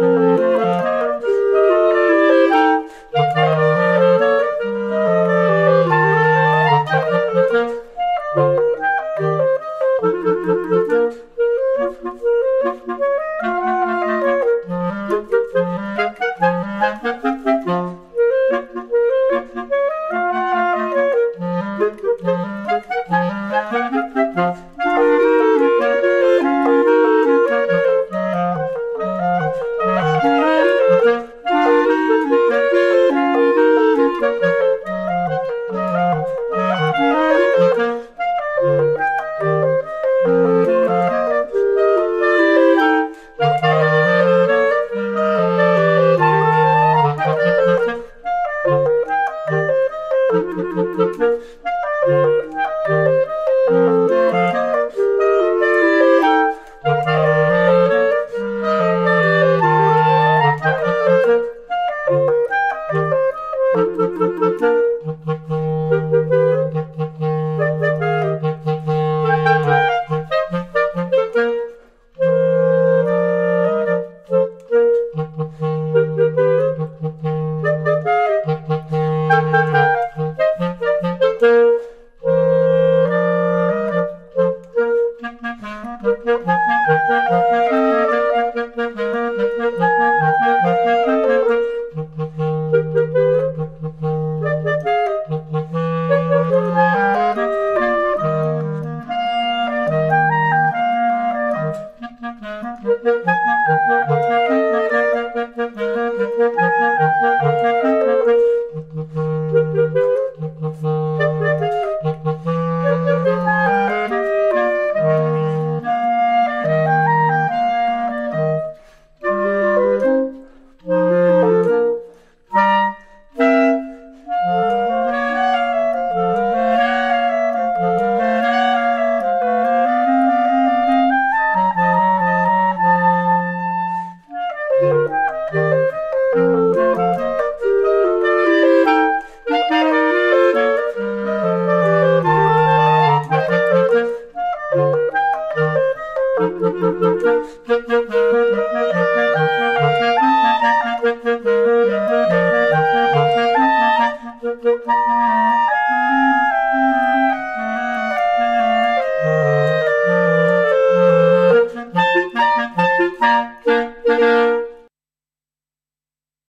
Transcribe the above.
Música Música